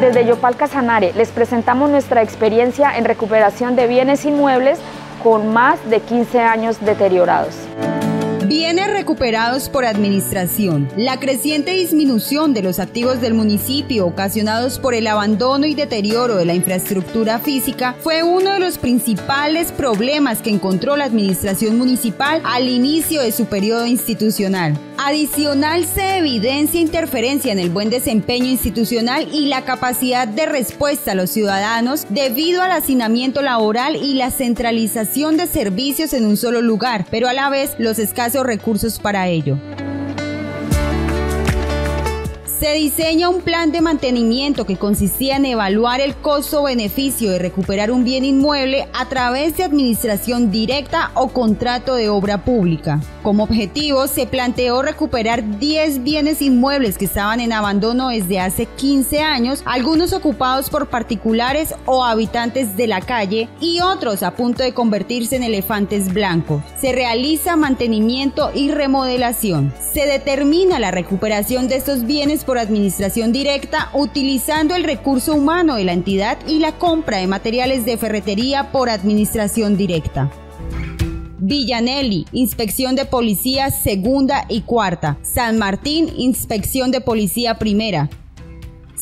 desde Yopal Casanare les presentamos nuestra experiencia en recuperación de bienes inmuebles con más de 15 años deteriorados. Bienes recuperados por administración. La creciente disminución de los activos del municipio ocasionados por el abandono y deterioro de la infraestructura física fue uno de los principales problemas que encontró la administración municipal al inicio de su periodo institucional. Adicional se evidencia interferencia en el buen desempeño institucional y la capacidad de respuesta a los ciudadanos debido al hacinamiento laboral y la centralización de servicios en un solo lugar, pero a la vez los escasos recursos para ello. Se diseña un plan de mantenimiento que consistía en evaluar el costo-beneficio de recuperar un bien inmueble a través de administración directa o contrato de obra pública. Como objetivo, se planteó recuperar 10 bienes inmuebles que estaban en abandono desde hace 15 años, algunos ocupados por particulares o habitantes de la calle y otros a punto de convertirse en elefantes blancos. Se realiza mantenimiento y remodelación. Se determina la recuperación de estos bienes por administración directa utilizando el recurso humano de la entidad y la compra de materiales de ferretería por administración directa. Villanelli, Inspección de Policía segunda y cuarta. San Martín, Inspección de Policía primera.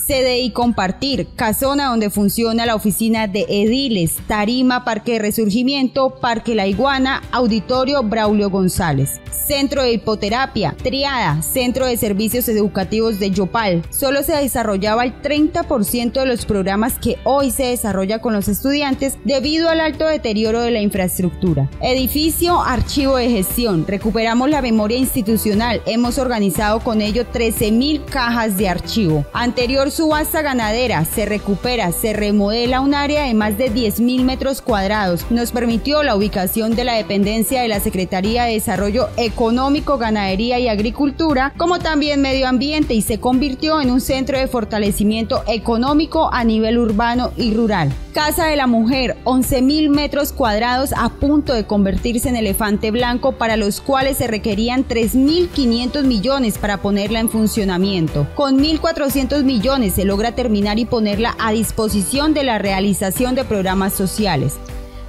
CDI Compartir, casona donde funciona la oficina de Ediles, Tarima, Parque Resurgimiento, Parque La Iguana, Auditorio Braulio González. Centro de Hipoterapia, Triada, Centro de Servicios Educativos de Yopal. Solo se desarrollaba el 30% de los programas que hoy se desarrolla con los estudiantes debido al alto deterioro de la infraestructura. Edificio Archivo de Gestión. Recuperamos la memoria institucional. Hemos organizado con ello 13.000 cajas de archivo. Anterior subasta ganadera. Se recupera, se remodela un área de más de 10.000 metros cuadrados. Nos permitió la ubicación de la dependencia de la Secretaría de Desarrollo Económico ganadería y agricultura, como también medio ambiente y se convirtió en un centro de fortalecimiento económico a nivel urbano y rural. Casa de la Mujer, 11.000 metros cuadrados a punto de convertirse en elefante blanco para los cuales se requerían 3.500 millones para ponerla en funcionamiento. Con 1.400 millones se logra terminar y ponerla a disposición de la realización de programas sociales.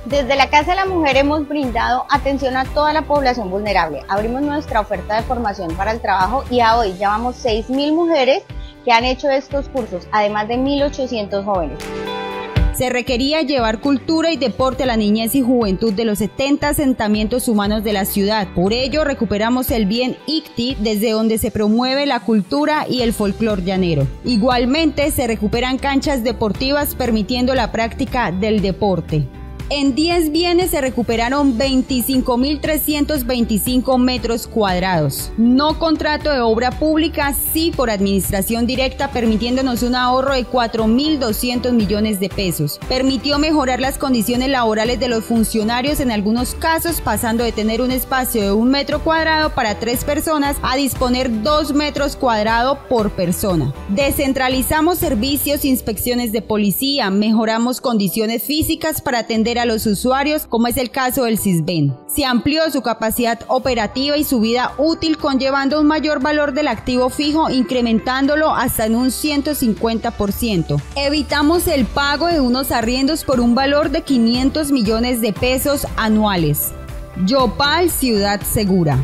Desde la Casa de la Mujer hemos brindado atención a toda la población vulnerable. Abrimos nuestra oferta de formación para el trabajo y a hoy llevamos 6.000 mujeres que han hecho estos cursos, además de 1.800 jóvenes. Se requería llevar cultura y deporte a la niñez y juventud de los 70 asentamientos humanos de la ciudad. Por ello, recuperamos el bien ICTI desde donde se promueve la cultura y el folclor llanero. Igualmente, se recuperan canchas deportivas permitiendo la práctica del deporte. En 10 bienes se recuperaron 25.325 metros cuadrados. No contrato de obra pública, sí por administración directa, permitiéndonos un ahorro de 4.200 millones de pesos. Permitió mejorar las condiciones laborales de los funcionarios en algunos casos, pasando de tener un espacio de un metro cuadrado para tres personas a disponer dos metros cuadrados por persona. Descentralizamos servicios, inspecciones de policía, mejoramos condiciones físicas para a los usuarios, como es el caso del CISBEN. Se amplió su capacidad operativa y su vida útil, conllevando un mayor valor del activo fijo, incrementándolo hasta en un 150%. Evitamos el pago de unos arriendos por un valor de 500 millones de pesos anuales. Yopal Ciudad Segura.